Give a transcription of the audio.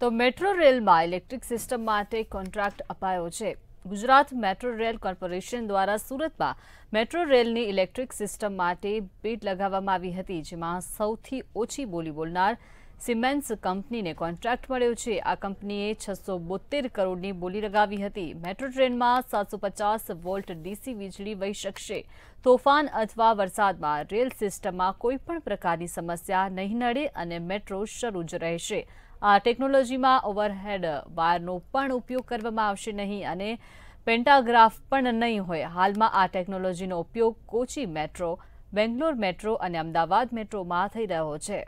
તો મેટ્રો રેલમાં electric system માટે કોન્ટ્રાક્ટ અપાયો છે. ગુજરાત મેટ્રો રેલ કોર્પોરેશન દ્વારા સુરતમાં મેટ્રો રેલની ઇલેક્ટ્રિક સિસ્ટમ માટે બિડ લગાવવામાં આવી હતી, જેમાં સૌથી ઓછી બોલી બોલનાર સિમેન્સ કંપનીને કોન્ટ્રાક્ટ મળ્યો છે. આ કંપનીએ છસો બોતેર કરોડની બોલી લગાવી હતી. મેટ્રો ટ્રેનમાં સાતસો પચાસ વોલ્ટ ડીસી વીજળી વહી શકશે. તોફાન અથવા વરસાદમાં રેલ સિસ્ટમમાં કોઈપણ પ્રકારની સમસ્યા નહીં નડે અને મેટ્રો શરૂ જ રહેશે. આ ટેકનોલોજીમાં ઓવરહેડ વાયરનો પણ ઉપયોગ કરવામાં આવશે નહીં અને પેન્ટાગ્રાફ પણ નહીં હોય. હાલમાં આ ટેકનોલોજીનો ઉપયોગ કોચી મેટ્રો, બેંગ્લોર મેટ્રો અને અમદાવાદ મેટ્રોમાં થઈ રહ્યો છે.